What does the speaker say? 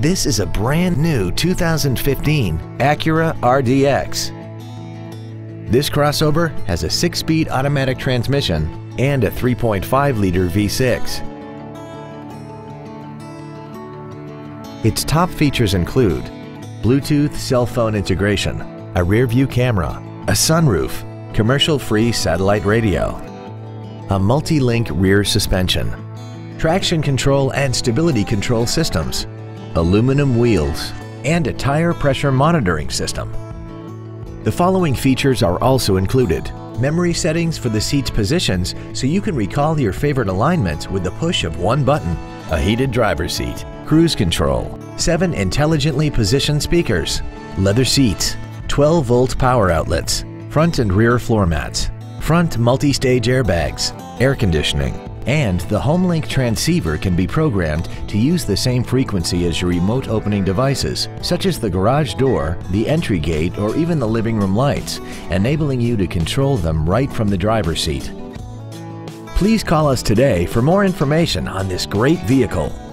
This is a brand new 2015 Acura RDX. This crossover has a 6-speed automatic transmission and a 3.5-liter V6. Its top features include Bluetooth cell phone integration, a rear-view camera, a sunroof, commercial-free satellite radio, a multi-link rear suspension, traction control and stability control systems, aluminum wheels, and a tire pressure monitoring system. The following features are also included. Memory settings for the seat's positions so you can recall your favorite alignments with the push of one button, a heated driver's seat, cruise control, seven intelligently positioned speakers, leather seats, 12 volt power outlets, front and rear floor mats, front multi-stage airbags, air conditioning, and the HomeLink transceiver can be programmed to use the same frequency as your remote opening devices, such as the garage door, the entry gate, or even the living room lights, enabling you to control them right from the driver's seat. Please call us today for more information on this great vehicle.